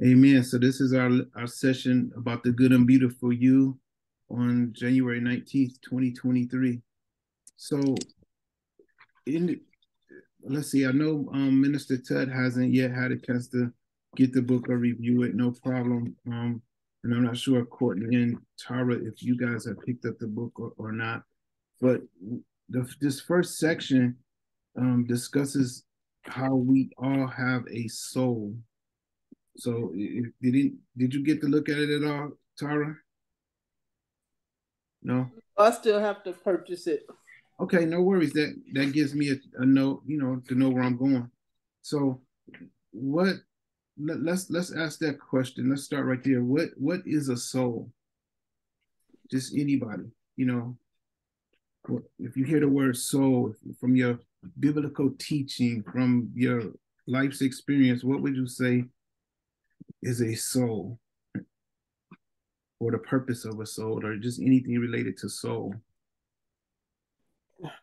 Amen. So this is our our session about the good and beautiful you on January 19th, 2023. So in let's see, I know um, Minister Ted hasn't yet had a chance to get the book or review it, no problem. Um, and I'm not sure Courtney and Tara if you guys have picked up the book or, or not. But the, this first section um, discusses how we all have a soul so did he? did you get to look at it at all, Tara? No. I still have to purchase it. Okay, no worries. That that gives me a, a note, you know, to know where I'm going. So, what? Let, let's let's ask that question. Let's start right there. What what is a soul? Just anybody, you know. If you hear the word soul from your biblical teaching, from your life's experience, what would you say is a soul or the purpose of a soul or just anything related to soul?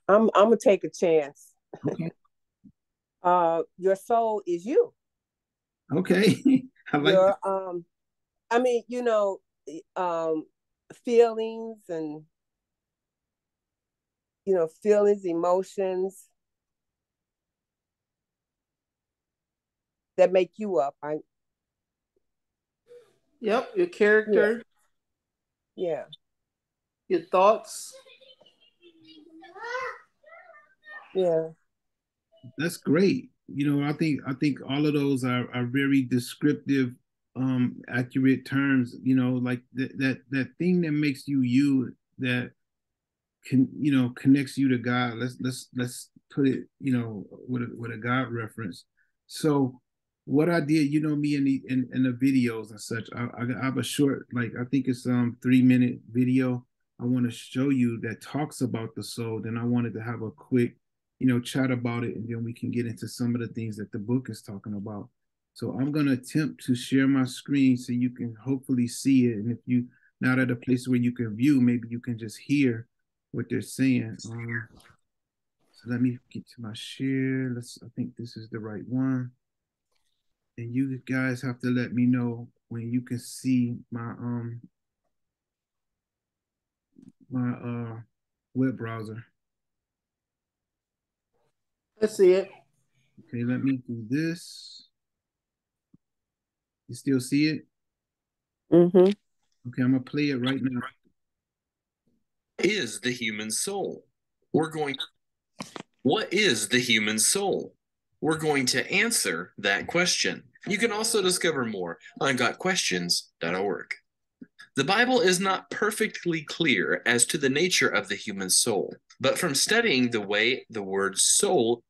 I'm I'm gonna take a chance. Okay. uh your soul is you. Okay. I like your, that. um I mean, you know, um feelings and you know, feelings, emotions that make you up. I Yep, your character. Yeah. yeah. Your thoughts. Yeah. That's great. You know, I think I think all of those are are very descriptive, um, accurate terms. You know, like that that that thing that makes you you that can you know connects you to God. Let's let's let's put it you know with a with a God reference. So what I did, you know me in the in, in the videos and such. I, I, I have a short, like I think it's um three minute video. I want to show you that talks about the soul. Then I wanted to have a quick, you know, chat about it, and then we can get into some of the things that the book is talking about. So I'm gonna attempt to share my screen so you can hopefully see it. And if you not at a place where you can view, maybe you can just hear what they're saying. Um, so let me get to my share. Let's. I think this is the right one and you guys have to let me know when you can see my um my uh web browser. Let's see it. Okay, let me do this. You still see it? Mm-hmm. Okay, I'm gonna play it right now. Is the human soul? We're going. What is the human soul? We're going to answer that question. You can also discover more on gotquestions.org. The Bible is not perfectly clear as to the nature of the human soul, but from studying the way the word soul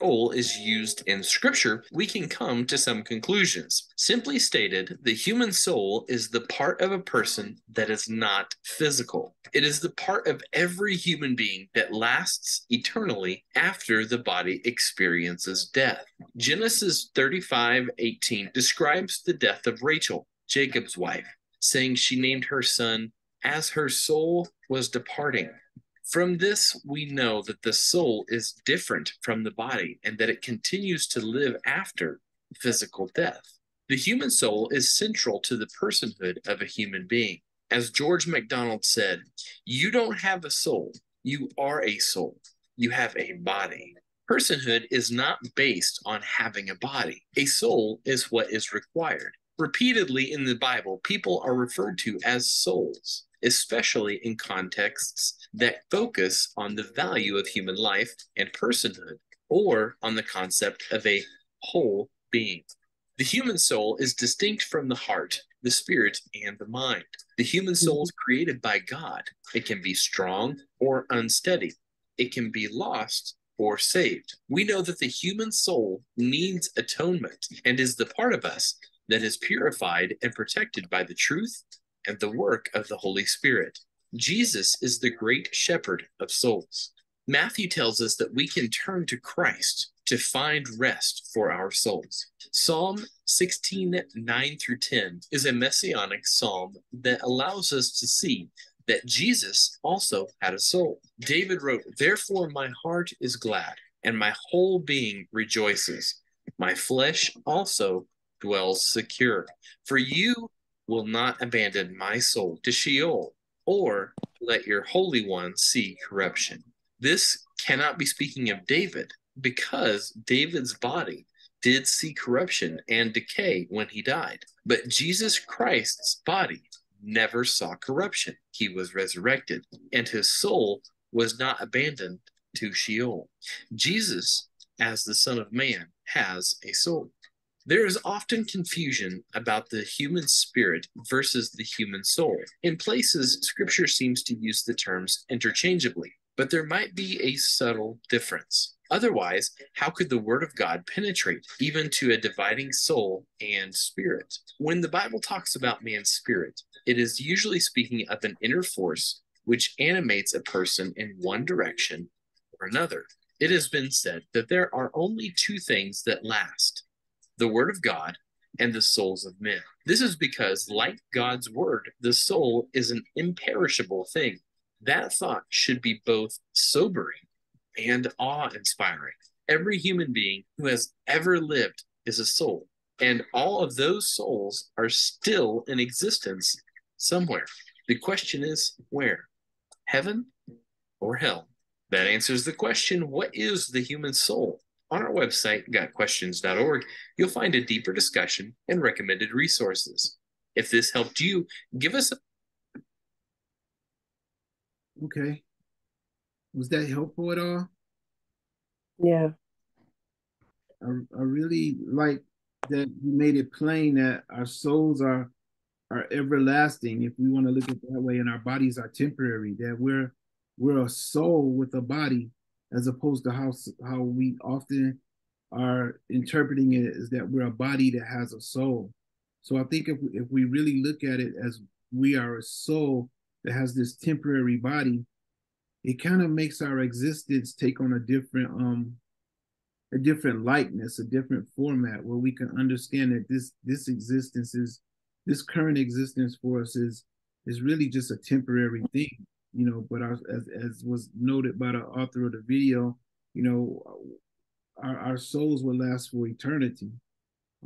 soul is used in scripture, we can come to some conclusions. Simply stated, the human soul is the part of a person that is not physical. It is the part of every human being that lasts eternally after the body experiences death. Genesis 35 18 describes the death of Rachel, Jacob's wife, saying she named her son as her soul was departing. From this, we know that the soul is different from the body and that it continues to live after physical death. The human soul is central to the personhood of a human being. As George MacDonald said, you don't have a soul, you are a soul. You have a body. Personhood is not based on having a body. A soul is what is required. Repeatedly in the Bible, people are referred to as souls especially in contexts that focus on the value of human life and personhood, or on the concept of a whole being. The human soul is distinct from the heart, the spirit, and the mind. The human mm-hmm. soul is created by God. It can be strong or unsteady. It can be lost or saved. We know that the human soul needs atonement and is the part of us that is purified and protected by the truth and the work of the Holy Spirit. Jesus is the great shepherd of souls. Matthew tells us that we can turn to Christ to find rest for our souls. Psalm 16, 9 through 10 is a messianic psalm that allows us to see that Jesus also had a soul. David wrote, Therefore my heart is glad, and my whole being rejoices. My flesh also dwells secure. For you will not abandon my soul to Sheol, or let your Holy One see corruption. This cannot be speaking of David, because David's body did see corruption and decay when he died. But Jesus Christ's body never saw corruption. He was resurrected, and his soul was not abandoned to Sheol. Jesus, as the Son of Man, has a soul. There is often confusion about the human spirit versus the human soul. In places, scripture seems to use the terms interchangeably, but there might be a subtle difference. Otherwise, how could the Word of God penetrate even to a dividing soul and spirit? When the Bible talks about man's spirit, it is usually speaking of an inner force which animates a person in one direction or another. It has been said that there are only two things that last the Word of God and the souls of men. This is because, like God's Word, the soul is an imperishable thing. That thought should be both sobering and awe inspiring. Every human being who has ever lived is a soul, and all of those souls are still in existence somewhere. The question is where? Heaven or hell? That answers the question what is the human soul? On our website, gotquestions.org, you'll find a deeper discussion and recommended resources. If this helped you, give us a Okay. Was that helpful at all? Yeah. I, I really like that you made it plain that our souls are are everlasting if we want to look at it that way and our bodies are temporary that we're we're a soul with a body as opposed to how how we often are interpreting it is that we're a body that has a soul. So i think if, if we really look at it as we are a soul that has this temporary body it kind of makes our existence take on a different um a different likeness a different format where we can understand that this this existence is this current existence for us is is really just a temporary thing you know but our, as, as was noted by the author of the video you know our, our souls will last for eternity.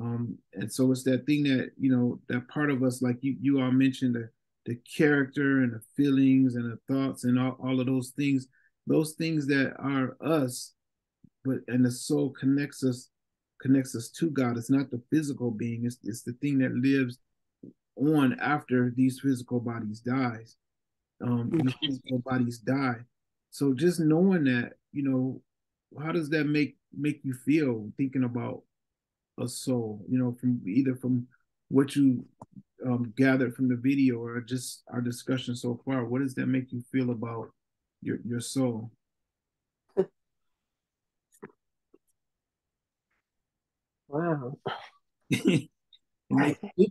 Um and so it's that thing that you know that part of us like you you all mentioned the the character and the feelings and the thoughts and all, all of those things those things that are us but and the soul connects us connects us to god. It's not the physical being. It's, it's the thing that lives on after these physical bodies dies um these bodies die so just knowing that you know how does that make make you feel thinking about a soul you know from either from what you um, gathered from the video or just our discussion so far, what does that make you feel about your your soul? Wow. think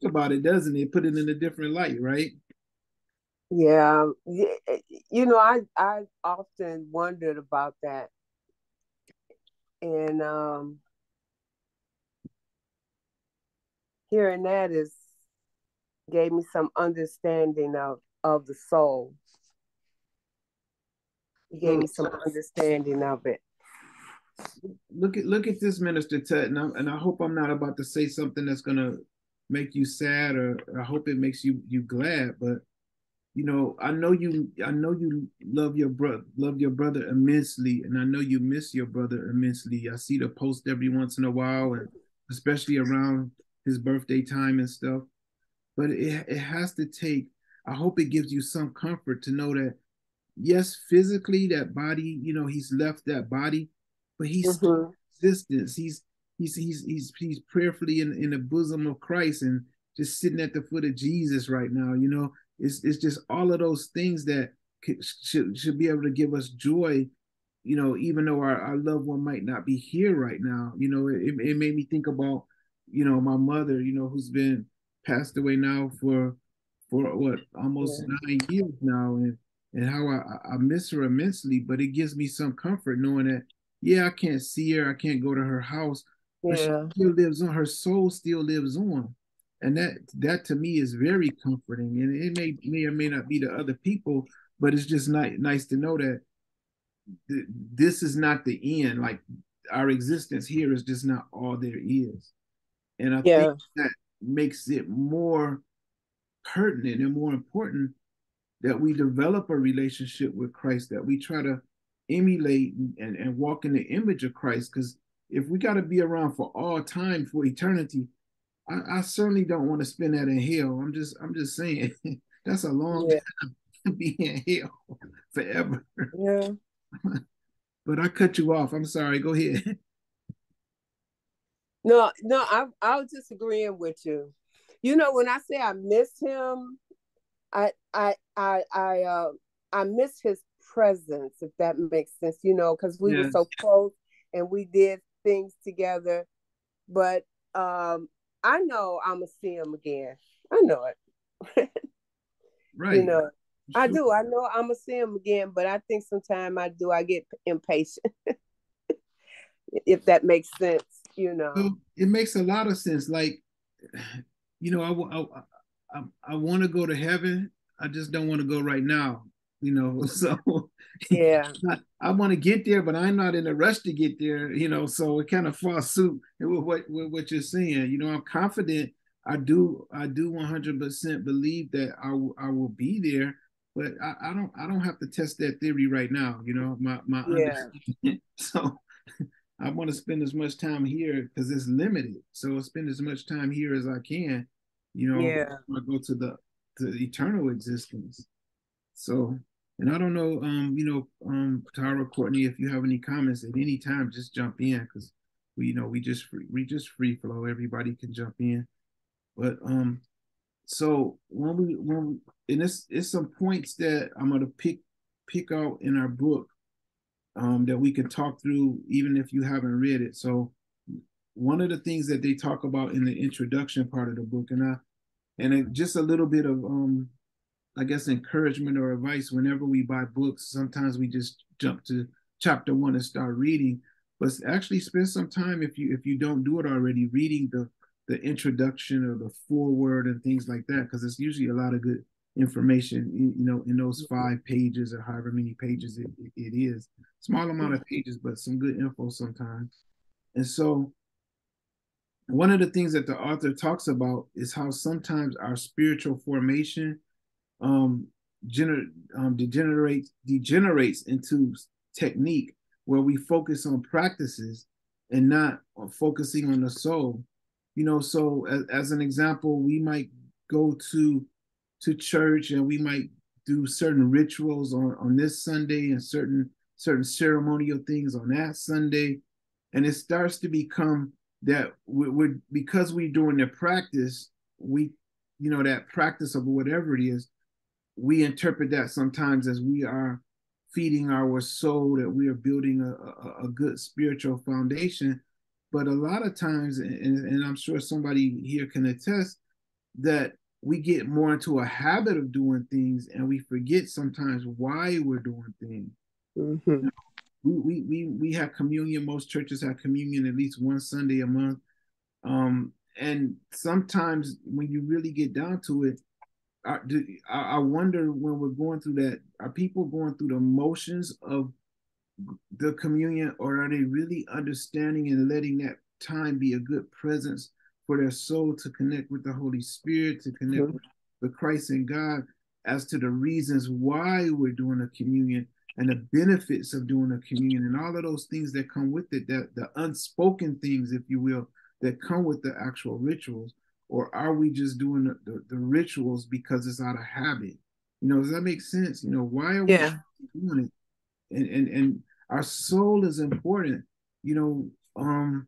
about it, doesn't it? Put it in a different light, right? Yeah, you know, I I often wondered about that, and um, hearing that is gave me some understanding of of the soul. He gave me some understanding of it. Look at look at this, Minister Tut, and, I, and I hope I'm not about to say something that's gonna make you sad, or, or I hope it makes you you glad. But you know, I know you I know you love your brother love your brother immensely, and I know you miss your brother immensely. I see the post every once in a while, and especially around his birthday time and stuff but it, it has to take i hope it gives you some comfort to know that yes physically that body you know he's left that body but he's mm-hmm. still existence he's he's he's he's he's prayerfully in, in the bosom of christ and just sitting at the foot of jesus right now you know it's it's just all of those things that should should be able to give us joy you know even though our, our loved one might not be here right now you know it, it made me think about you know my mother you know who's been passed away now for for what almost yeah. nine years now, and and how I, I miss her immensely. But it gives me some comfort knowing that yeah, I can't see her, I can't go to her house, yeah. but she still lives on. Her soul still lives on, and that that to me is very comforting. And it may may or may not be to other people, but it's just not, nice to know that th- this is not the end. Like our existence here is just not all there is And I Yeah. think that makes it more pertinent and more important that we develop a relationship with Christ, that we try to emulate and, and walk in the image of Christ. Because if we got to be around for all time, for eternity, I, I certainly don't want to spend that in hell. I'm just, I'm just saying, that's a long Yeah. time to be in hell forever. Yeah. But I cut you off. I'm sorry. Go ahead. No, no, I I was disagreeing with you. You know, when I say I miss him, I I I I uh I miss his presence, if that makes sense, you know, because we were so close and we did things together. But um I know I'm gonna see him again. I know it. Right. You know, I do. I know I'm gonna see him again, but I think sometimes I do. I get impatient, if that makes sense. You know. So it makes a lot of sense. Like, you know, I I, I, I want to go to heaven. I just don't want to go right now. You know, so Yeah. I, I want to get there, but I'm not in a rush to get there. You know, so it kind of falls suit with what with what you're saying. You know, I'm confident. I do I do 100% believe that I will I will be there, but I, I don't I don't have to test that theory right now. You know, my my Yeah. understanding. So I want to spend as much time here because it's limited. So I'll spend as much time here as I can, you know, Yeah. I go to the to eternal existence. So, and I don't know, um, you know, um, Tara, Courtney, if you have any comments at any time, just jump in because we, you know, we just free, we just free flow. Everybody can jump in. But um, so when we when we, and it's it's some points that I'm gonna pick pick out in our book um, that we can talk through, even if you haven't read it. So, one of the things that they talk about in the introduction part of the book, and I, and it, just a little bit of, um, I guess, encouragement or advice. Whenever we buy books, sometimes we just jump to chapter one and start reading, but actually spend some time if you if you don't do it already, reading the the introduction or the foreword and things like that, because it's usually a lot of good information, you, you know, in those mm-hmm. five pages or however many pages it, it, it is. Small amount of mm-hmm. pages, but some good info sometimes. And so, one of the things that the author talks about is how sometimes our spiritual formation um, gener- um, degenerates degenerates into technique where we focus on practices and not on focusing on the soul. You know, so as, as an example, we might go to to church and we might do certain rituals on, on this Sunday and certain certain ceremonial things on that Sunday, and it starts to become that we're, we're because we're doing the practice, we you know that practice of whatever it is, we interpret that sometimes as we are feeding our soul, that we are building a, a, a good spiritual foundation. But a lot of times, and, and I'm sure somebody here can attest, that we get more into a habit of doing things and we forget sometimes why we're doing things. Mm-hmm. We, we, we, we have communion. Most churches have communion at least one Sunday a month. Um, and sometimes when you really get down to it, I, I wonder when we're going through that, are people going through the motions of the communion or are they really understanding and letting that time be a good presence for their soul to connect with the Holy Spirit, to connect mm-hmm. with, with Christ and God as to the reasons why we're doing a communion and the benefits of doing a communion and all of those things that come with it, that the unspoken things, if you will, that come with the actual rituals? Or are we just doing the, the, the rituals because it's out of habit? You know, does that make sense? You know, why are yeah. we doing it? And, and and our soul is important. You know, um,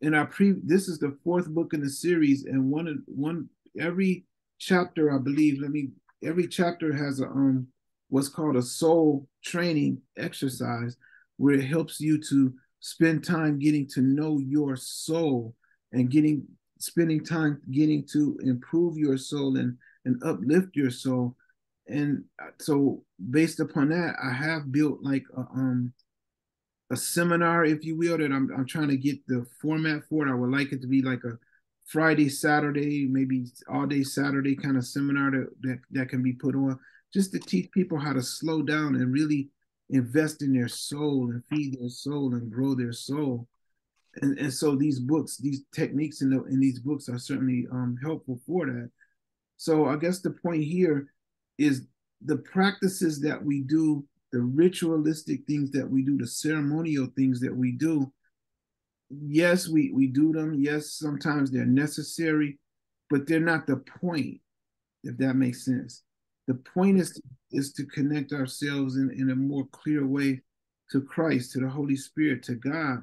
in our pre this is the fourth book in the series, and one of one every chapter, I believe, let me every chapter has a um what's called a soul training exercise where it helps you to spend time getting to know your soul and getting spending time getting to improve your soul and and uplift your soul. And so based upon that i have built like a, um a seminar if you will that I'm, I'm trying to get the format for it. I would like it to be like a friday saturday maybe all day saturday kind of seminar that, that that can be put on just to teach people how to slow down and really invest in their soul and feed their soul and grow their soul and, and so these books, these techniques in, the, in these books are certainly um, helpful for that. So I guess the point here is the practices that we do, the ritualistic things that we do, the ceremonial things that we do. Yes, we, we do them. Yes, sometimes they're necessary, but they're not the point, if that makes sense. The point is, is to connect ourselves in, in a more clear way to Christ, to the Holy Spirit, to God.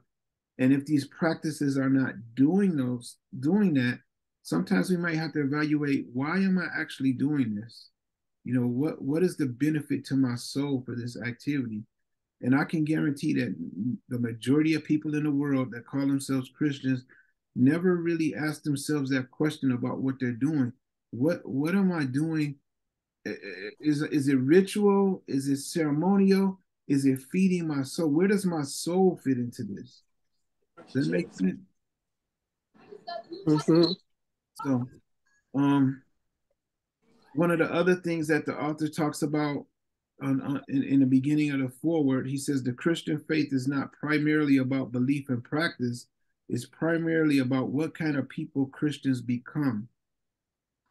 And if these practices are not doing those, doing that, sometimes we might have to evaluate why am I actually doing this? You know, what what is the benefit to my soul for this activity? And I can guarantee that the majority of people in the world that call themselves Christians never really ask themselves that question about what they're doing. What what am I doing? Is is it ritual? Is it ceremonial? Is it feeding my soul? Where does my soul fit into this? Does that make sense? Mm-hmm. So, um, one of the other things that the author talks about on, on, in, in the beginning of the foreword, he says the Christian faith is not primarily about belief and practice, it's primarily about what kind of people Christians become.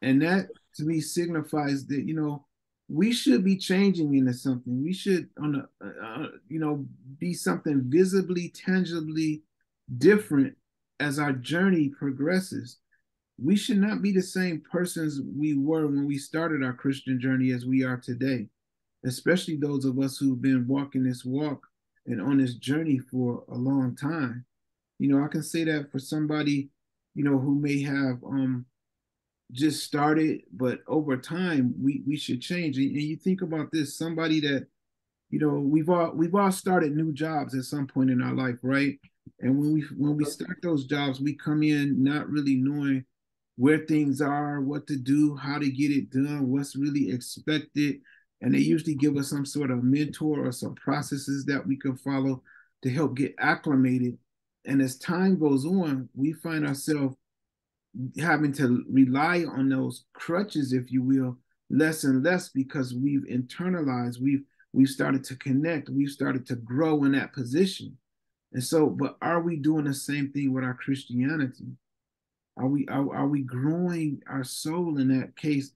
And that to me signifies that, you know, we should be changing into something. We should, on a, uh, you know, be something visibly, tangibly different as our journey progresses we should not be the same persons we were when we started our Christian journey as we are today, especially those of us who've been walking this walk and on this journey for a long time. You know, I can say that for somebody, you know, who may have um just started, but over time we we should change. And, and you think about this, somebody that, you know, we've all we've all started new jobs at some point in our life, right? And when we when we start those jobs, we come in not really knowing where things are, what to do, how to get it done, what's really expected. And they usually give us some sort of mentor or some processes that we can follow to help get acclimated. And as time goes on, we find ourselves having to rely on those crutches, if you will, less and less because we've internalized, we've we've started to connect, we've started to grow in that position. And so, but are we doing the same thing with our Christianity? Are we are, are we growing our soul in that case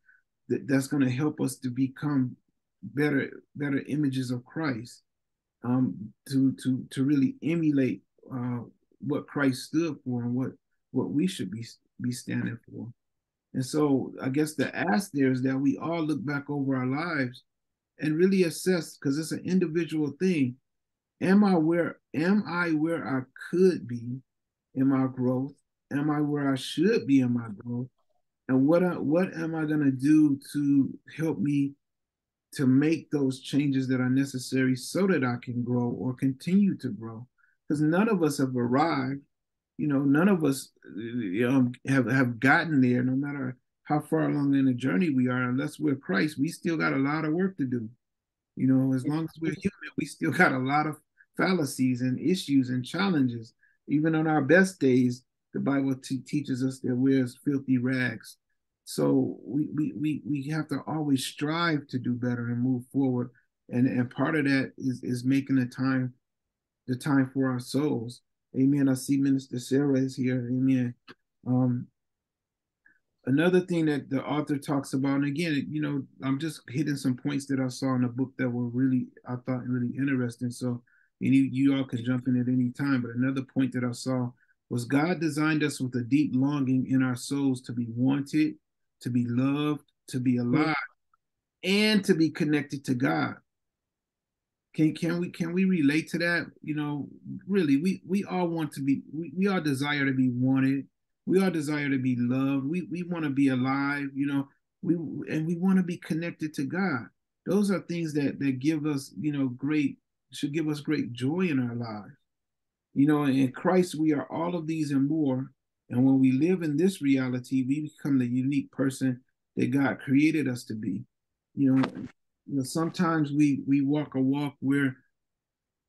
that, that's going to help us to become better better images of Christ, um, to to to really emulate uh, what Christ stood for and what what we should be be standing for. And so I guess the ask there is that we all look back over our lives and really assess because it's an individual thing. Am I where am I where I could be in my growth? am I where I should be in my growth? And what I, what am I going to do to help me to make those changes that are necessary so that I can grow or continue to grow? Because none of us have arrived. You know, none of us um, have have gotten there. No matter how far along in the journey we are, unless we're Christ, we still got a lot of work to do. You know, as long as we're human, we still got a lot of fallacies and issues and challenges. Even on our best days, the Bible teaches us that wears filthy rags. So we, we we we have to always strive to do better and move forward. And and part of that is is making the time the time for our souls. Amen. I see Minister Sarah is here. Amen. Um, another thing that the author talks about, and again, you know, I'm just hitting some points that I saw in the book that were really, I thought really interesting. So any you all can jump in at any time. But another point that I saw was God designed us with a deep longing in our souls to be wanted, to be loved, to be mm-hmm. alive, and to be connected to God. Can, can we can we relate to that? You know, really, we we all want to be we, we all desire to be wanted. We all desire to be loved. We we want to be alive, you know, we and we want to be connected to God. Those are things that that give us, you know, great should give us great joy in our lives. You know, in Christ, we are all of these and more. And when we live in this reality, we become the unique person that God created us to be. You know, you know sometimes we we walk a walk where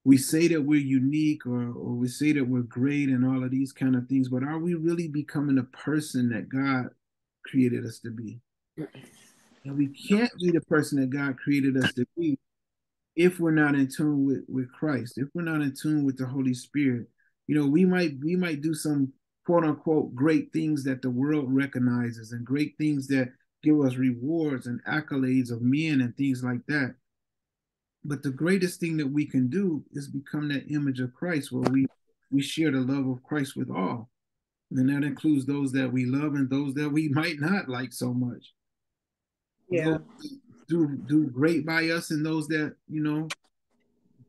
we say that we're unique or, or we say that we're great and all of these kind of things, but are we really becoming the person that God created us to be? And we can't be the person that God created us to be if we're not in tune with, with Christ, if we're not in tune with the Holy Spirit, You know, we might we might do some quote unquote great things that the world recognizes and great things that give us rewards and accolades of men and things like that. But the greatest thing that we can do is become that image of Christ where we we share the love of Christ with all. And that includes those that we love and those that we might not like so much. Yeah. Do do great by us and those that, you know,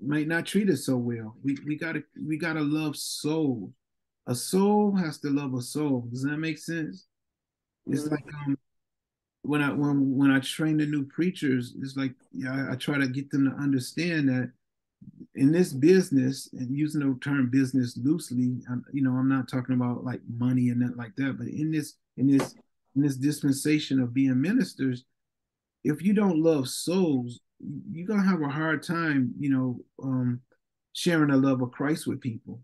might not treat us so well. We we gotta we gotta love souls. A soul has to love a soul. Does that make sense? It's mm-hmm. like um when I when when I train the new preachers, it's like yeah, I, I try to get them to understand that in this business, and using the term business loosely, I'm, you know, I'm not talking about like money and that like that, but in this in this in this dispensation of being ministers, if you don't love souls, you're gonna have a hard time, you know, um, sharing the love of Christ with people.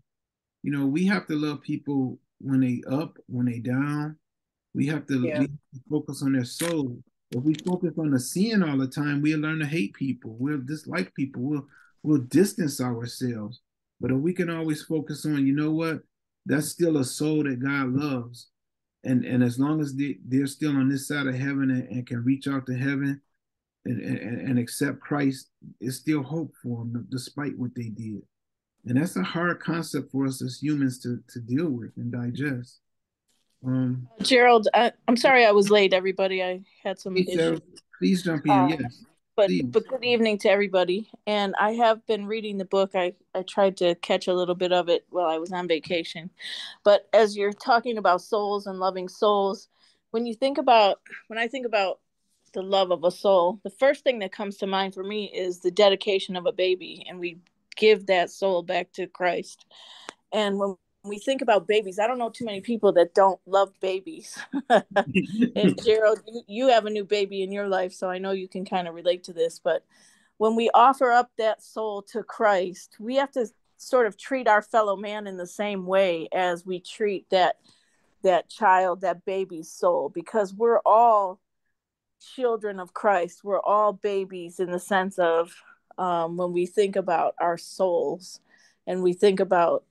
You know, we have to love people when they up, when they down. We have to yeah. focus on their soul. If we focus on the sin all the time, we'll learn to hate people. We'll dislike people. We'll we'll distance ourselves. But if we can always focus on, you know what, that's still a soul that God loves. And and as long as they, they're still on this side of heaven and, and can reach out to heaven and, and, and accept Christ, it's still hope for them despite what they did. And that's a hard concept for us as humans to, to deal with and digest. Um, Gerald, I, am sorry I was late, everybody. I had some please, issues. please jump in. Um, yes. But, but good evening to everybody. And I have been reading the book. I, I tried to catch a little bit of it while I was on vacation. But as you're talking about souls and loving souls, when you think about, when I think about the love of a soul, the first thing that comes to mind for me is the dedication of a baby. And we give that soul back to Christ. And when we think about babies, I don't know too many people that don't love babies. and Gerald, you, you have a new baby in your life, so I know you can kind of relate to this. But when we offer up that soul to Christ, we have to sort of treat our fellow man in the same way as we treat that that child, that baby's soul, because we're all children of Christ. We're all babies in the sense of um, when we think about our souls and we think about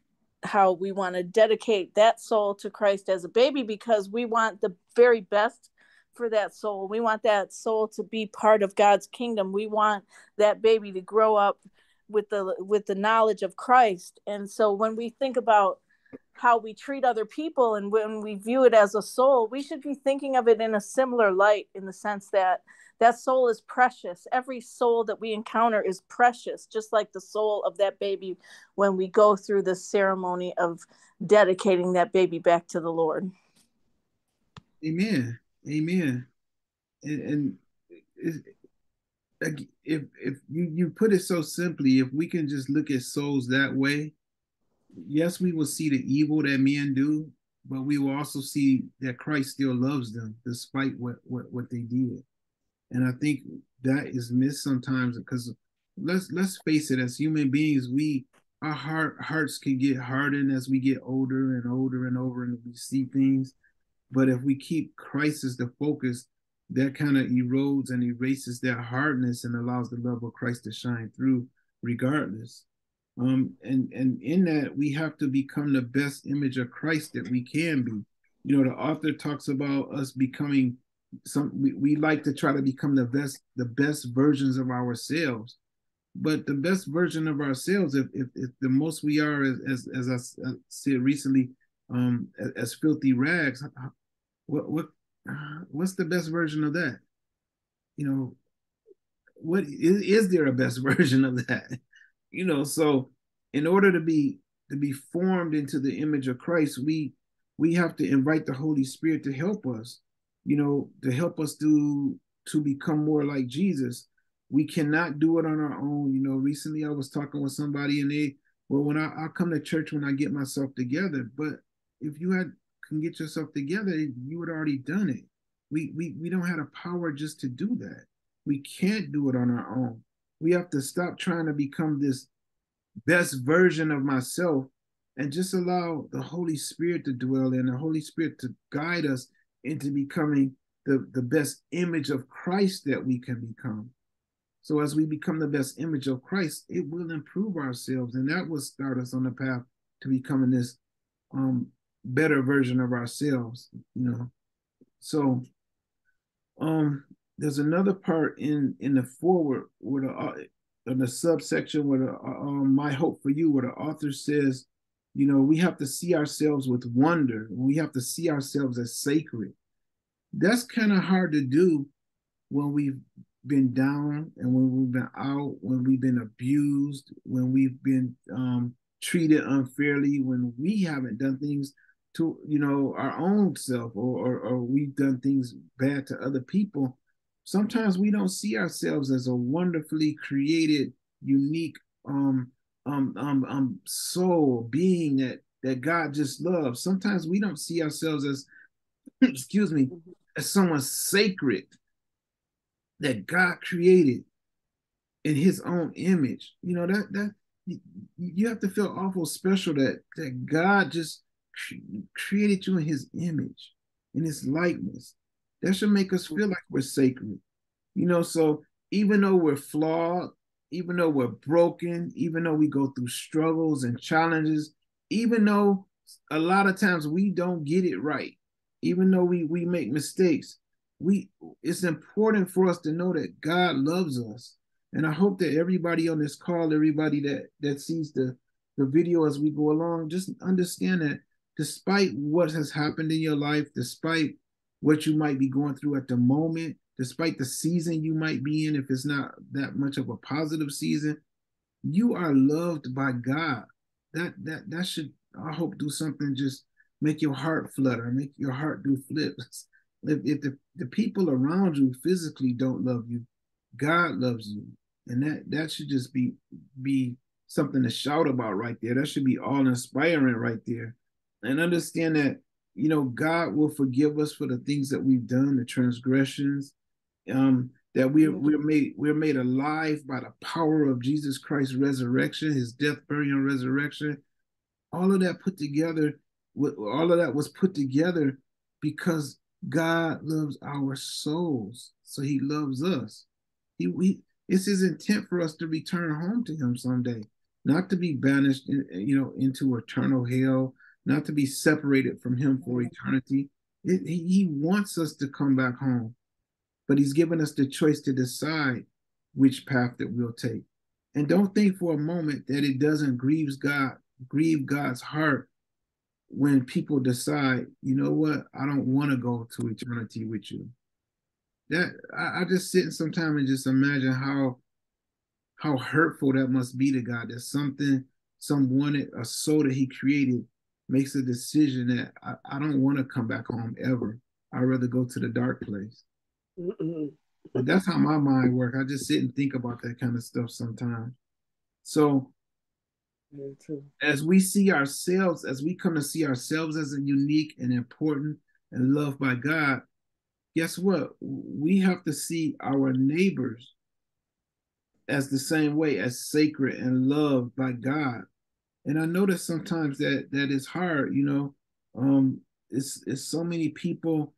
how we want to dedicate that soul to Christ as a baby because we want the very best for that soul. We want that soul to be part of God's kingdom. We want that baby to grow up with the with the knowledge of Christ. And so when we think about how we treat other people and when we view it as a soul, we should be thinking of it in a similar light in the sense that that soul is precious. Every soul that we encounter is precious, just like the soul of that baby when we go through the ceremony of dedicating that baby back to the Lord. Amen. Amen. And, and if if you you put it so simply, if we can just look at souls that way, yes, we will see the evil that men do, but we will also see that Christ still loves them despite what what what they did. And I think that is missed sometimes because let's let's face it, as human beings, we our heart hearts can get hardened as we get older and older and over and we see things. But if we keep Christ as the focus, that kind of erodes and erases that hardness and allows the love of Christ to shine through regardless. Um, and and in that we have to become the best image of Christ that we can be. You know, the author talks about us becoming some we, we like to try to become the best the best versions of ourselves. But the best version of ourselves if if, if the most we are as as, as i said recently um as, as filthy rags what what what's the best version of that? You know what is, is there a best version of that? You know so in order to be to be formed into the image of christ we we have to invite the holy spirit to help us you know, to help us do to become more like Jesus. We cannot do it on our own. You know, recently I was talking with somebody and they, well, when I, I come to church when I get myself together, but if you had can get yourself together, you had already done it. We we we don't have the power just to do that. We can't do it on our own. We have to stop trying to become this best version of myself and just allow the Holy Spirit to dwell in, the Holy Spirit to guide us into becoming the, the best image of Christ that we can become. So as we become the best image of Christ, it will improve ourselves, and that will start us on the path to becoming this um better version of ourselves, you know. So um there's another part in in the foreword where the uh, in the subsection where the uh, um, my hope for you where the author says you know we have to see ourselves with wonder. We have to see ourselves as sacred. That's kind of hard to do when we've been down and when we've been out when we've been abused when we've been um, treated unfairly when we haven't done things to you know our own self or, or, or we've done things bad to other people. Sometimes we don't see ourselves as a wonderfully created unique um um um, um soul being that that god just loves sometimes we don't see ourselves as excuse me mm-hmm. as someone sacred that god created in his own image you know that that you have to feel awful special that that god just created you in his image, in his likeness. That should make us feel like we're sacred. You know, so even though we're flawed, even though we're broken, even though we go through struggles and challenges, even though a lot of times we don't get it right, even though we we make mistakes, we it's important for us to know that God loves us. And I hope that everybody on this call, everybody that that sees the the video as we go along, just understand that despite what has happened in your life, despite what you might be going through at the moment, despite the season you might be in, if it's not that much of a positive season, you are loved by God. That that that should I hope do something just make your heart flutter, make your heart do flips. If, if the, the people around you physically don't love you, God loves you. And that that should just be be something to shout about right there. That should be all inspiring right there and understand that you know God will forgive us for the things that we've done, the transgressions. Um, that we're we're made we're made alive by the power of Jesus Christ's resurrection, His death, burial, and resurrection. All of that put together, all of that was put together because God loves our souls, so He loves us. He, we it's His intent for us to return home to Him someday, not to be banished, in, you know, into eternal hell not to be separated from him for eternity. It, he wants us to come back home, but he's given us the choice to decide which path that we'll take. And don't think for a moment that it doesn't grieves God, grieve God's heart when people decide, you know what, I don't want to go to eternity with you. That I, I just sit sometimes and just imagine how how hurtful that must be to God. That something, someone, a soul that He created makes a decision that I, I don't want to come back home ever. I'd rather go to the dark place. But that's how my mind works. I just sit and think about that kind of stuff sometimes. So as we see ourselves, as we come to see ourselves as a unique and important and loved by God, guess what? We have to see our neighbors as the same way as sacred and loved by God and I notice sometimes that that is hard. You know, um, it's it's so many people,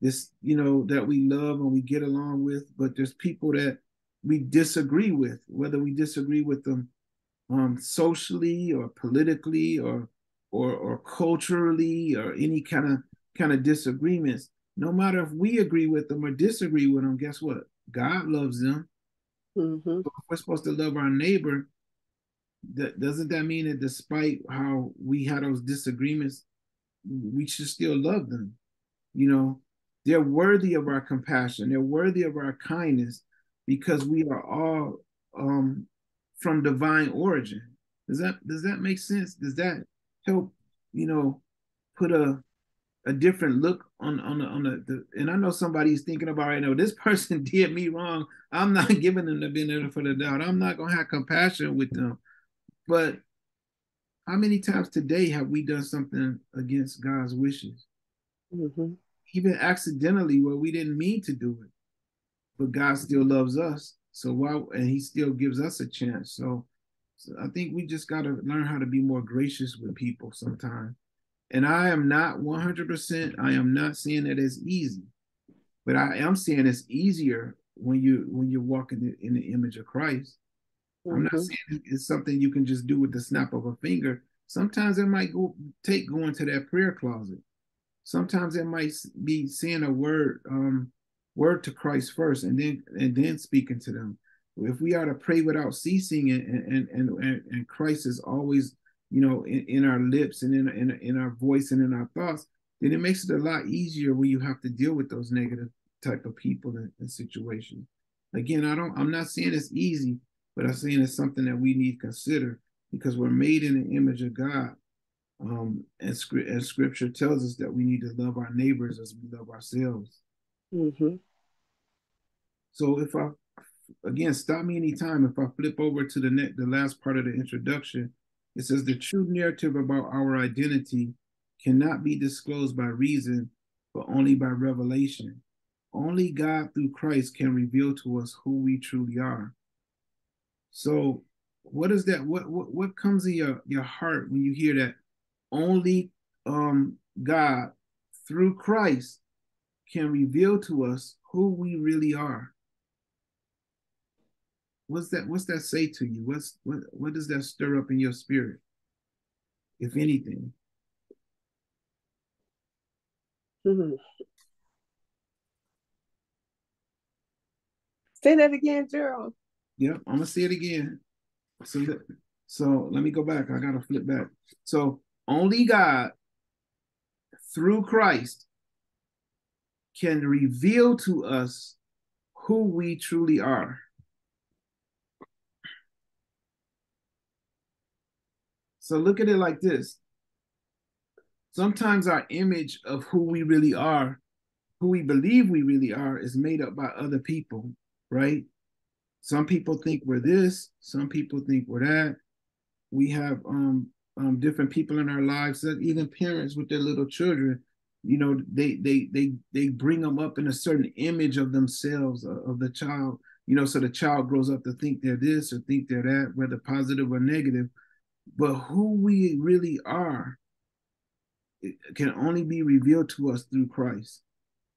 this you know that we love and we get along with, but there's people that we disagree with, whether we disagree with them um, socially or politically or or or culturally or any kind of kind of disagreements. No matter if we agree with them or disagree with them, guess what? God loves them. Mm-hmm. we're supposed to love our neighbor, that doesn't that mean that despite how we had those disagreements, we should still love them? You know, they're worthy of our compassion. They're worthy of our kindness because we are all um, from divine origin. Does that does that make sense? Does that help? You know, put a a different look on on the, on the, the, and I know somebody's thinking about right now this person did me wrong. I'm not giving them the benefit for the doubt. I'm not gonna have compassion with them. But how many times today have we done something against God's wishes? Mm-hmm. Even accidentally, where we didn't mean to do it, but God still loves us. So why? And He still gives us a chance. So, so I think we just got to learn how to be more gracious with people sometimes. And I am not 100%. I am not saying that it's easy, but I am saying it's easier when you when you're walking in the image of Christ. Mm-hmm. I'm not mm-hmm. saying it's something you can just do with the snap of a finger. Sometimes it might go take going to that prayer closet. Sometimes it might be saying a word, um, word to Christ first, and then and then speaking to them. If we are to pray without ceasing, and and and and Christ is always, you know, in, in our lips and in, in in our voice and in our thoughts, then it makes it a lot easier when you have to deal with those negative type of people and, and situations. Again, I don't. I'm not saying it's easy, but I'm saying it's something that we need to consider because we're made in the image of God. Um, and, and scripture tells us that we need to love our neighbors as we love ourselves. Mm-hmm. So if I, again, stop me anytime. If I flip over to the net, the last part of the introduction, it says the true narrative about our identity cannot be disclosed by reason, but only by revelation. Only God through Christ can reveal to us who we truly are. So what is that? What what what comes in your, your heart when you hear that only um God through Christ can reveal to us who we really are? What's that what's that say to you? What's what what does that stir up in your spirit? If anything. Mm-hmm. Say that again, Gerald. Yep, I'm gonna say it again. So, so let me go back. I gotta flip back. So only God through Christ can reveal to us who we truly are. So look at it like this. Sometimes our image of who we really are, who we believe we really are, is made up by other people, right? Some people think we're this, some people think we're that. We have um, um, different people in our lives, even parents with their little children, you know, they they they they bring them up in a certain image of themselves uh, of the child, you know, so the child grows up to think they're this or think they're that, whether positive or negative. But who we really are can only be revealed to us through Christ.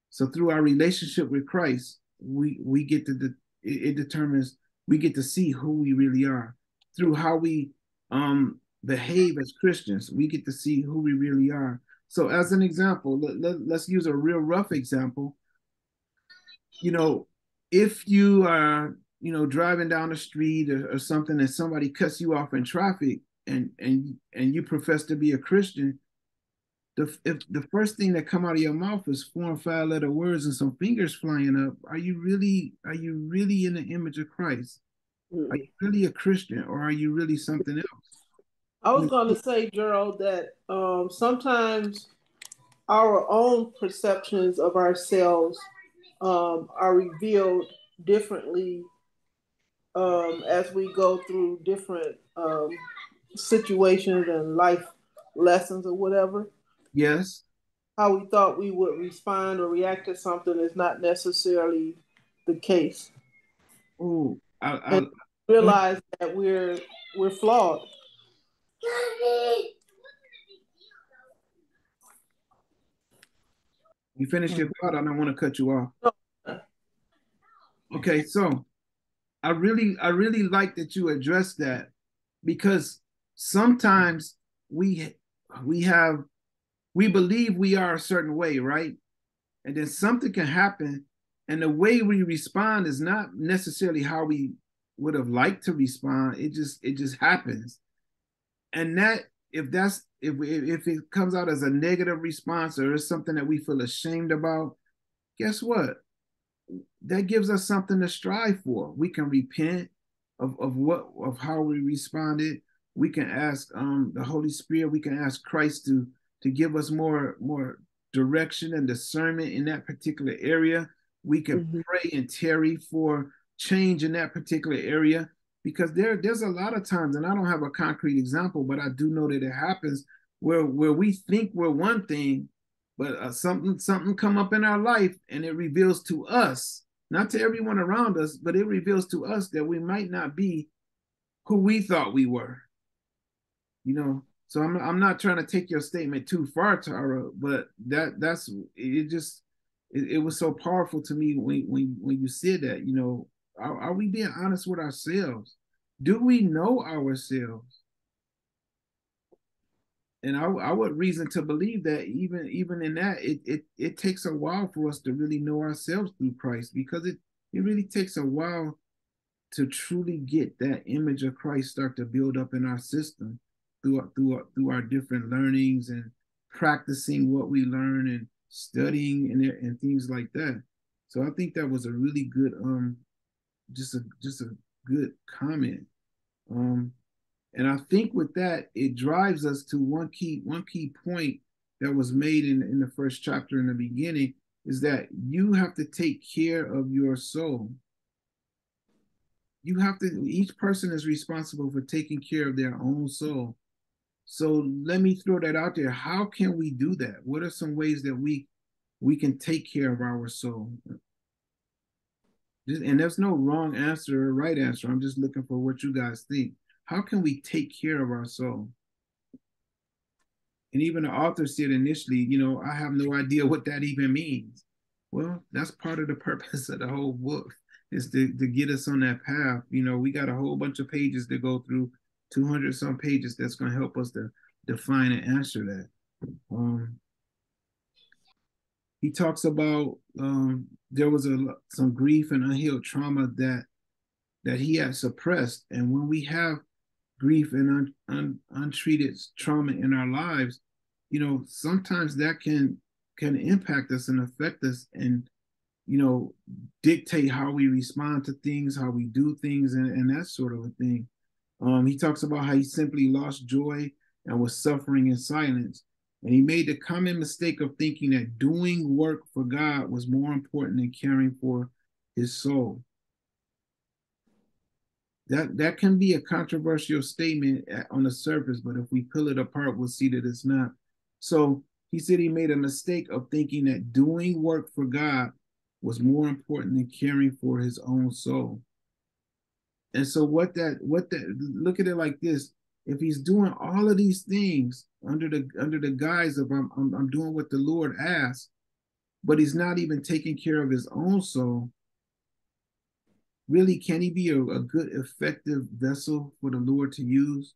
So through our relationship with Christ, we we get to it, it determines we get to see who we really are through how we um, behave as Christians. We get to see who we really are. So, as an example, let, let, let's use a real rough example. You know, if you are, you know, driving down the street or, or something and somebody cuts you off in traffic and and and you profess to be a Christian, the if the first thing that come out of your mouth is four and five letter words and some fingers flying up, are you really are you really in the image of Christ? Are you really a Christian or are you really something else? I was going to say, Gerald, that um, sometimes our own perceptions of ourselves um, are revealed differently um, as we go through different um, situations and life lessons or whatever. Yes. How we thought we would respond or react to something is not necessarily the case. Oh, I, I realize that we're we're flawed. You finished your thought. I don't want to cut you off. Okay, so I really, I really like that you addressed that because sometimes we we have we believe we are a certain way, right? And then something can happen, and the way we respond is not necessarily how we would have liked to respond. It just it just happens, and that if that's if if it comes out as a negative response or it's something that we feel ashamed about, guess what? That gives us something to strive for. We can repent of, of what of how we responded. We can ask um, the Holy Spirit. We can ask Christ to to give us more more direction and discernment in that particular area. We can mm-hmm. pray and tarry for change in that particular area because there there's a lot of times, and I don't have a concrete example, but I do know that it happens where where we think we're one thing, but uh, something something come up in our life and it reveals to us, not to everyone around us, but it reveals to us that we might not be who we thought we were. You know, so I'm I'm not trying to take your statement too far, Tara, but that that's it. Just it, it was so powerful to me when when when you said that. You know, are, are we being honest with ourselves? Do we know ourselves? and I, I would reason to believe that even even in that it, it it takes a while for us to really know ourselves through Christ because it it really takes a while to truly get that image of Christ start to build up in our system through through through our different learnings and practicing what we learn and studying and and things like that. So I think that was a really good um just a just a good comment. Um and I think with that it drives us to one key one key point that was made in in the first chapter in the beginning is that you have to take care of your soul. You have to each person is responsible for taking care of their own soul. So let me throw that out there. How can we do that? What are some ways that we we can take care of our soul and there's no wrong answer or right answer i'm just looking for what you guys think how can we take care of our soul and even the author said initially you know i have no idea what that even means well that's part of the purpose of the whole book is to, to get us on that path. You know, we got a whole bunch of pages to go through, 200 some pages that's going to help us to define and answer that. Um, he talks about um, there was a some grief and unhealed trauma that that he had suppressed, and when we have grief and un, un, untreated trauma in our lives, you know, sometimes that can can impact us and affect us and you know, dictate how we respond to things, how we do things, and, and that sort of a thing. Um, he talks about how he simply lost joy and was suffering in silence. And he made the common mistake of thinking that doing work for God was more important than caring for his soul. That, that can be a controversial statement on the surface, but if we pull it apart, we'll see that it's not. So he said he made a mistake of thinking that doing work for God was more important than caring for his own soul. And so what that what that look at it like this, if he's doing all of these things under the under the guise of I'm I'm, I'm doing what the Lord asks, but he's not even taking care of his own soul, really can he be a, a good effective vessel for the Lord to use?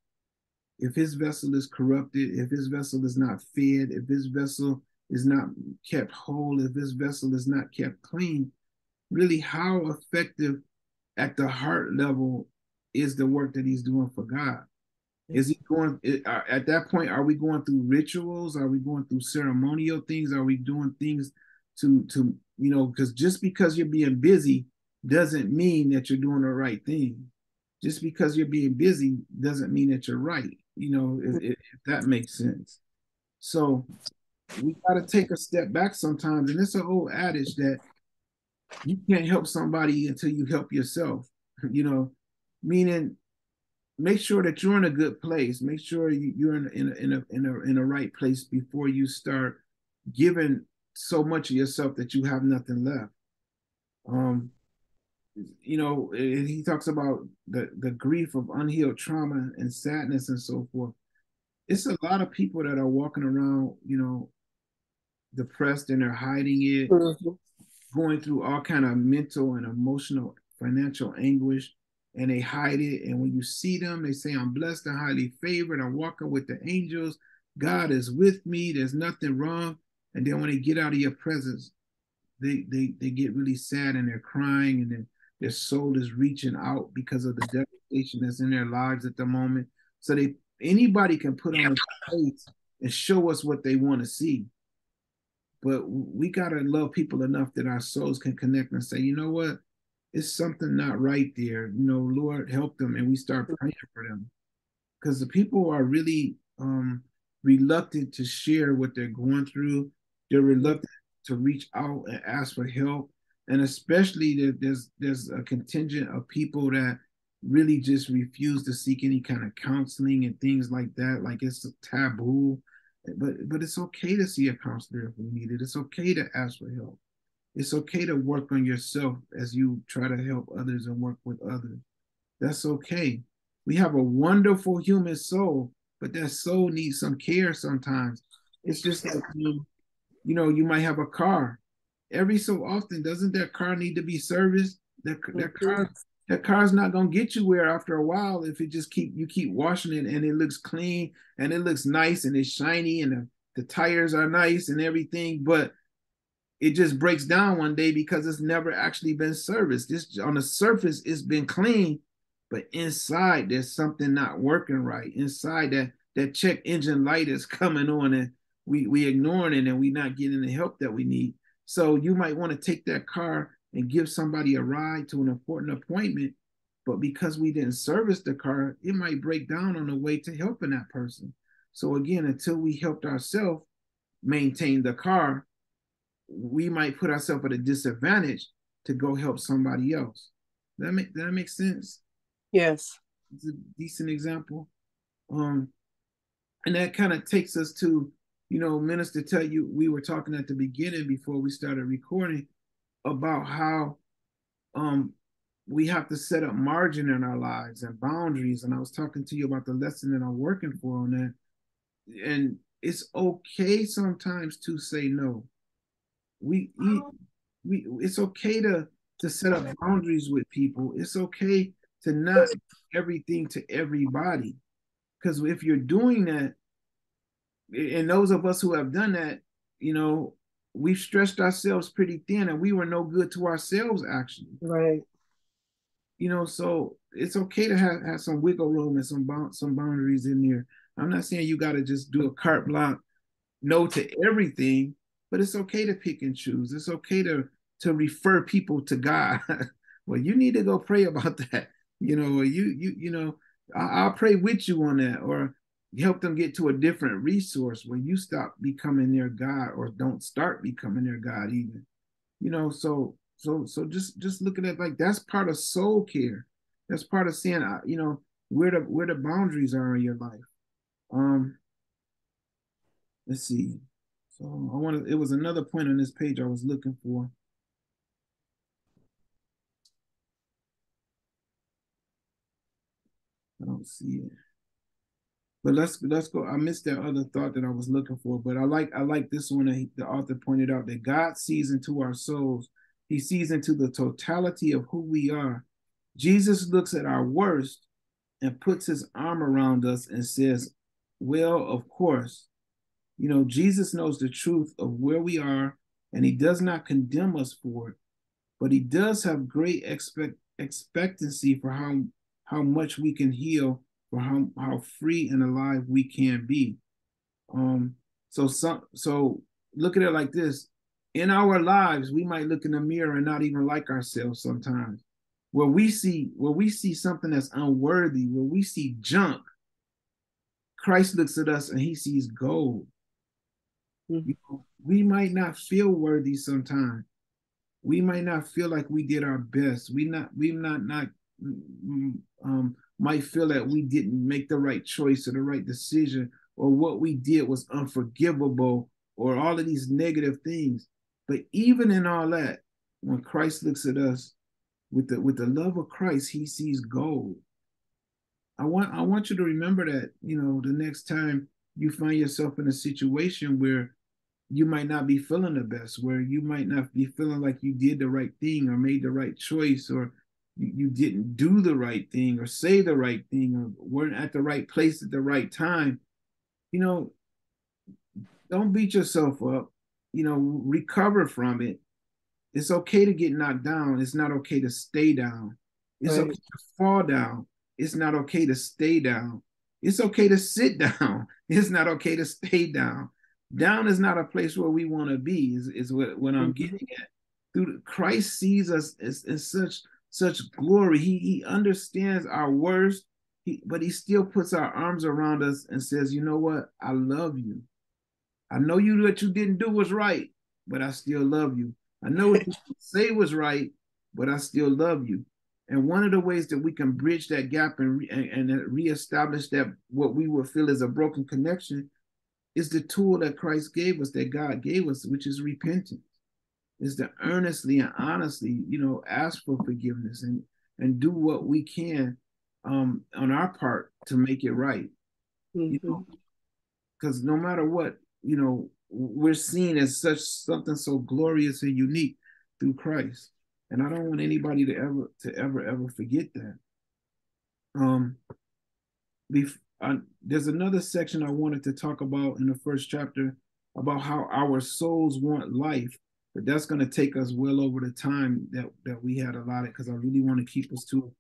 If his vessel is corrupted, if his vessel is not fed, if his vessel is not kept whole, if this vessel is not kept clean, really how effective at the heart level is the work that he's doing for God? Is he going uh, at that point? Are we going through rituals? Are we going through ceremonial things? Are we doing things to to you know? Because just because you're being busy doesn't mean that you're doing the right thing. Just because you're being busy doesn't mean that you're right. You know, if, if that makes sense. So we got to take a step back sometimes. And it's an old adage that you can't help somebody until you help yourself, you know, meaning make sure that you're in a good place. Make sure you're in, in, a, in, a, in, a, in a right place before you start giving so much of yourself that you have nothing left. Um, you know, he talks about the, the grief of unhealed trauma and sadness and so forth. It's a lot of people that are walking around, you know, depressed and they're hiding it, mm-hmm. going through all kind of mental and emotional, financial anguish, and they hide it. And when you see them, they say, "I'm blessed and highly favored. I'm walking with the angels. God is with me. There's nothing wrong." And then when they get out of your presence, they they they get really sad and they're crying and then their soul is reaching out because of the devastation that's in their lives at the moment. So they anybody can put on a face and show us what they want to see but we got to love people enough that our souls can connect and say, you know what? It's something not right there. You know, Lord, help them. And we start praying for them. Because the people are really um, reluctant to share what they're going through. They're reluctant to reach out and ask for help. And especially there's there's a contingent of people that really just refuse to seek any kind of counseling and things like that. Like it's a taboo but but it's okay to see a counselor if we need it. It's okay to ask for help. It's okay to work on yourself as you try to help others and work with others. That's okay. We have a wonderful human soul, but that soul needs some care sometimes. It's just like you, you know, you might have a car. Every so often, doesn't that car need to be serviced? That that mm-hmm. car that car's not gonna get you where after a while if it just keep you keep washing it and it looks clean and it looks nice and it's shiny and the, the tires are nice and everything, but it just breaks down one day because it's never actually been serviced. This on the surface it's been clean, but inside there's something not working right. Inside that that check engine light is coming on and we we ignoring it and we not getting the help that we need. So you might want to take that car and give somebody a ride to an important appointment, but because we didn't service the car, it might break down on the way to helping that person. So again, until we helped ourselves maintain the car, we might put ourselves at a disadvantage to go help somebody else. That make that make sense? Yes. It's a decent example. Um, and that kind of takes us to, you know, minister tell you we were talking at the beginning before we started recording about how um we have to set up margin in our lives and boundaries. And I was talking to you about the lesson that I'm working for on that. And it's okay sometimes to say no. We, we, oh. we it's okay to to set up boundaries with people. It's okay to not everything to everybody. Because if you're doing that, and those of us who have done that, you know, we've stretched ourselves pretty thin and we were no good to ourselves actually. Right. You know, so it's okay to have, have some wiggle room and some some boundaries in there. I'm not saying you got to just do a carte blanche no to everything, but it's okay to pick and choose. It's okay to to refer people to God. well, you need to go pray about that. You know, you you you know, I, will pray with you on that, or help them get to a different resource where you stop becoming their God or don't start becoming their God even. You know, so so so just just looking at like that's part of soul care. That's part of saying, uh, you know, where the where the boundaries are in your life. Um, let's see. So I want to. It was another point on this page I was looking for. I don't see it. But let's let's go. I missed that other thought that I was looking for, but I like I like this one that he, the author pointed out that God sees into our souls. He sees into the totality of who we are. Jesus looks at our worst and puts his arm around us and says, "Well, of course, you know Jesus knows the truth of where we are, and he does not condemn us for it, but he does have great expect expectancy for how how much we can heal for how, how free and alive we can be. Um, so some so look at it like this. In our lives, we might look in the mirror and not even like ourselves sometimes. Where we see where we see something that's unworthy, where we see junk, Christ looks at us and he sees gold. Mm-hmm. You know, we might not feel worthy sometimes. We might not feel like we did our best. We not we not not um, might feel that we didn't make the right choice or the right decision or what we did was unforgivable or all of these negative things. But even in all that, when Christ looks at us with the with the love of Christ, he sees gold. I want I want you to remember that, you know, the next time you find yourself in a situation where you might not be feeling the best, where you might not be feeling like you did the right thing or made the right choice or you, didn't do the right thing or say the right thing or weren't at the right place at the right time, you know, don't beat yourself up. You know, recover from it. It's okay to get knocked down. It's not okay to stay down. It's right. okay to fall down. It's not okay to stay down. It's okay to sit down. It's not okay to stay down. Down is not a place where we want to be, is, is what, what I'm mm-hmm. getting at. Through Christ sees us as, as such such glory. He he understands our worst, he, but he still puts our arms around us and says, "You know what? I love you. I know you what you didn't do was right, but I still love you. I know what you say was right, but I still love you." And one of the ways that we can bridge that gap and, re- and, reestablish that what we would feel is a broken connection is the tool that Christ gave us, that God gave us, which is repentance is to earnestly and honestly, you know, ask for forgiveness and and do what we can um, on our part to make it right. Mm-hmm. You know, because no matter what, you know, we're seen as such something so glorious and unique through Christ. And I don't want anybody to ever to ever ever forget that. Um, bef- I, there's another section I wanted to talk about in the first chapter about how our souls want life, but that's going to take us well over the time that that we had allotted because I really want to keep us to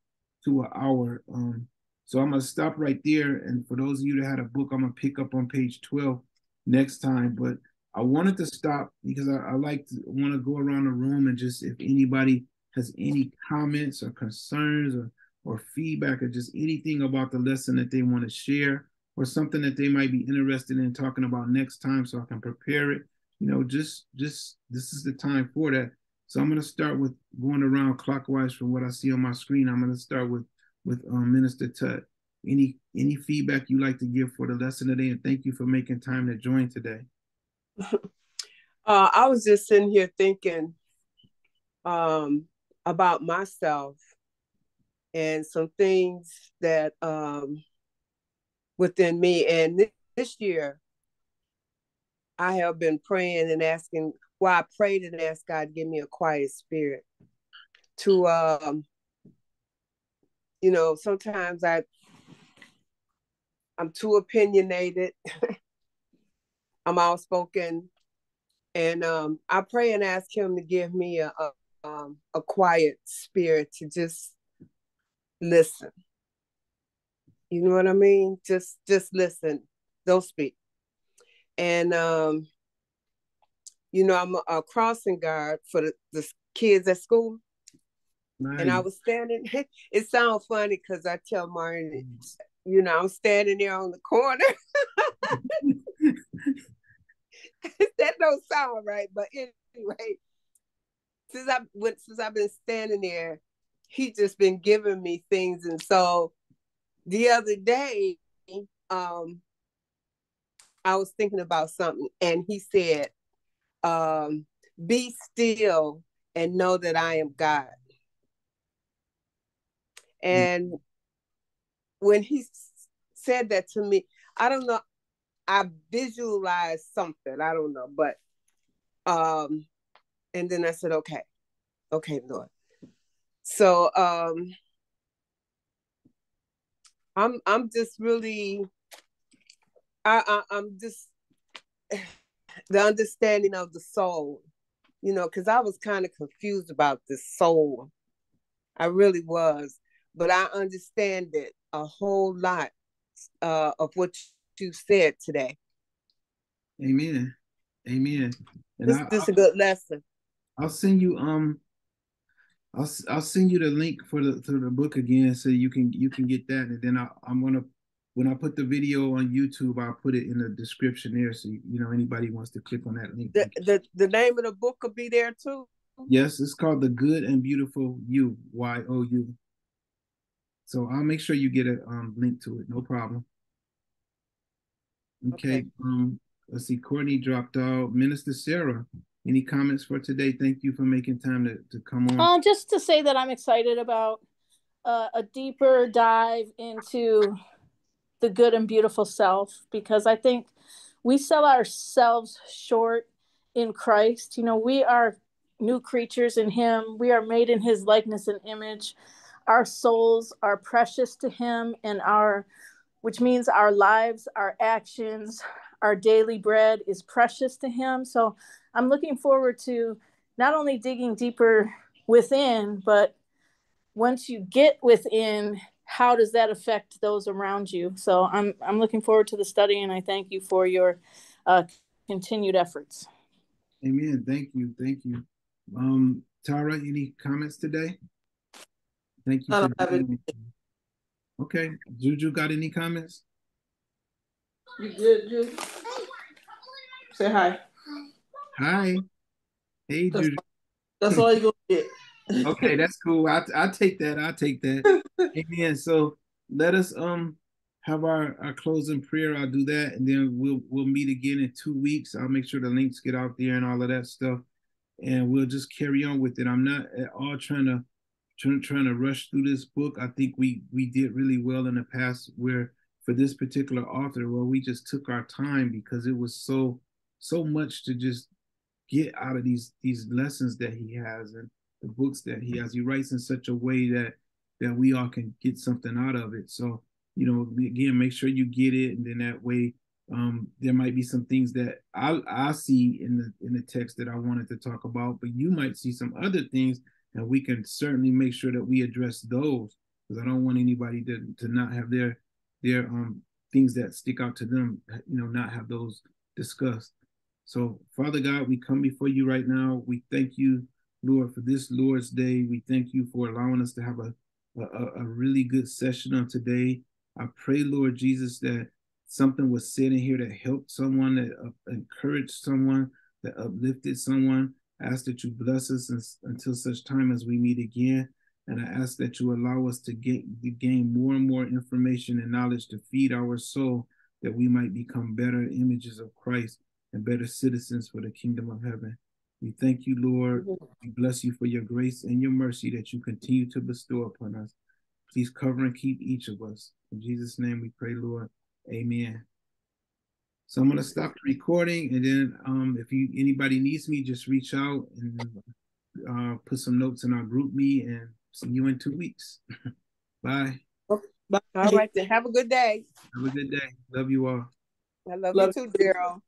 to an hour. Um, so I'm gonna stop right there, and for those of you that had a book, I'm gonna pick up on page 12 next time. But I wanted to stop because I, I like to want to go around the room and just if anybody has any comments or concerns or or feedback or just anything about the lesson that they want to share or something that they might be interested in talking about next time so I can prepare it. You know, just just this is the time for that. So I'm going to start with going around clockwise from what I see on my screen. I'm going to start with with um, Minister Tut. Any any feedback you like to give for the lesson today, and thank you for making time to join today. Uh, I was just sitting here thinking um, about myself and some things that um, within me. And this, this year, I have been praying and asking. Well, I prayed and asked God to give me a quiet spirit to, um, you know, sometimes I, I'm too opinionated. I'm outspoken, and um, I pray and ask Him to give me a, a um, a quiet spirit to just listen. You know what I mean? Just just listen. Don't speak. And um, you know, I'm a, a crossing guard for the, the kids at school. Nice. And I was standing, it sounds funny because I tell Martin, you know, I'm standing there on the corner. that don't sound right, but anyway, since I went since I've been standing there, he just been giving me things, and so the other day, um, I was thinking about something, and he said, um, "Be still and know that I am God." And mm-hmm. when he said that to me, I don't know. I visualized something. I don't know, but um, and then I said, okay, okay, Lord. So um, I'm I'm just really, I, I I'm just the understanding of the soul, you know, because I was kind of confused about the soul. I really was, but I understand it a whole lot uh, of what you said today. Amen. Amen. And this, I, this is a good lesson. I'll send you um I'll I'll send you the link for the to the book again so you can you can get that and then I, I'm gonna when I put the video on YouTube I'll put it in the description there so you, you know anybody wants to click on that link. The, the the name of the book will be there too. Yes, it's called The Good and Beautiful You Y O U. So I'll make sure you get a um, link to it. No problem. Okay. okay. Um, let's see. Courtney dropped out. Minister Sarah, any comments for today? Thank you for making time to, to come on. Uh, just to say that I'm excited about uh, a deeper dive into the good and beautiful self because I think we sell ourselves short in Christ. You know, we are new creatures in Him, we are made in His likeness and image. Our souls are precious to Him, and our which means our lives, our actions, our daily bread is precious to Him. So I'm looking forward to not only digging deeper within, but once you get within, how does that affect those around you? So I'm I'm looking forward to the study, and I thank you for your uh, continued efforts. Amen. Thank you. Thank you. Um, Tara, any comments today? Thank you. Okay. Juju got any comments? You good, Juju? Say hi. Hi. Hey, that's, Juju. That's all you gonna get. okay, that's cool. I I take that. I take that. Amen. So let us um have our, our closing prayer. I'll do that, and then we'll we'll meet again in two weeks. I'll make sure the links get out there and all of that stuff, and we'll just carry on with it. I'm not at all trying to trying, trying to rush through this book. I think we we did really well in the past where for this particular author where we just took our time because it was so so much to just get out of these these lessons that he has and the books that he has. He writes in such a way that that we all can get something out of it. So, you know, again, make sure you get it, and then that way, um, there might be some things that I I see in the in the text that I wanted to talk about, but you might see some other things, and we can certainly make sure that we address those because I don't want anybody to to not have their their um things that stick out to them, you know, not have those discussed. So, Father God, we come before you right now. We thank you, Lord, for this Lord's Day. We thank you for allowing us to have a, a, a really good session on today. I pray, Lord Jesus, that something was said in here that helped someone, that uh, encouraged someone, that uplifted someone. I ask that you bless us until such time as we meet again. And I ask that you allow us to get to gain more and more information and knowledge to feed our soul that we might become better images of Christ and better citizens for the kingdom of heaven. We thank you, Lord. We bless you for your grace and your mercy that you continue to bestow upon us. Please cover and keep each of us. In Jesus' name we pray, Lord. Amen. So I'm gonna stop the recording, and then um, if you anybody needs me, just reach out and uh, put some notes in our GroupMe, and see you in two weeks. Bye. Bye. All right, then. Have a good day. Have a good day. Love you all. I love, love you too, Daryl.